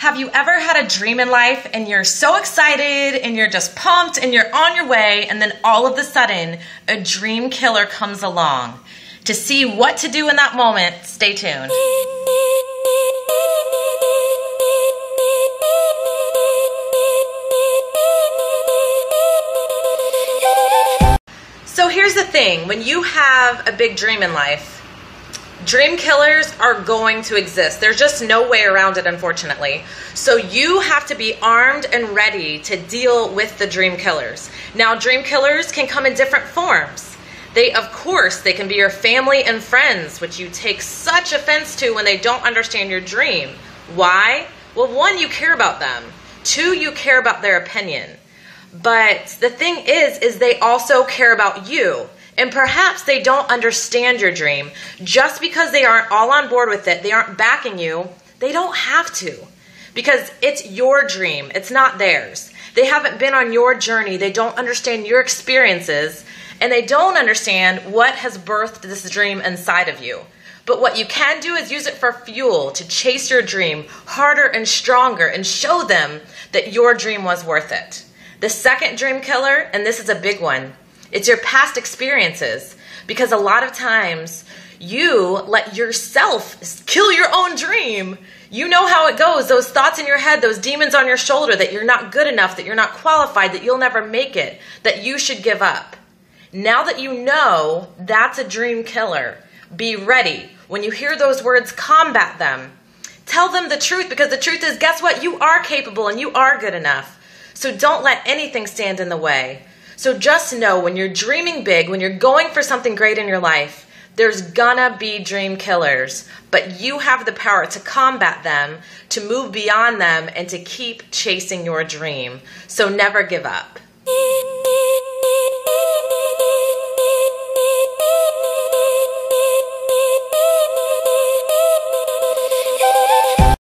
Have you ever had a dream in life and you're so excited and you're just pumped and you're on your way, and then all of a sudden a dream killer comes along? To see what to do in that moment, stay tuned. So here's the thing when you have a big dream in life, Dream killers are going to exist. There's just no way around it, unfortunately. So you have to be armed and ready to deal with the dream killers. Now, dream killers can come in different forms. They, of course, they can be your family and friends, which you take such offense to when they don't understand your dream. Why? Well, one, you care about them. Two, you care about their opinion. But the thing is, is they also care about you. And perhaps they don't understand your dream. Just because they aren't all on board with it, they aren't backing you, they don't have to. Because it's your dream, it's not theirs. They haven't been on your journey, they don't understand your experiences, and they don't understand what has birthed this dream inside of you. But what you can do is use it for fuel to chase your dream harder and stronger and show them that your dream was worth it. The second dream killer, and this is a big one, it's your past experiences. Because a lot of times you let yourself kill your own dream. You know how it goes. Those thoughts in your head, those demons on your shoulder that you're not good enough, that you're not qualified, that you'll never make it, that you should give up. Now that you know that's a dream killer, be ready. When you hear those words, combat them. Tell them the truth because the truth is, guess what? You are capable and you are good enough. So don't let anything stand in the way. So just know when you're dreaming big, when you're going for something great in your life, there's gonna be dream killers, but you have the power to combat them, to move beyond them, and to keep chasing your dream. So never give up.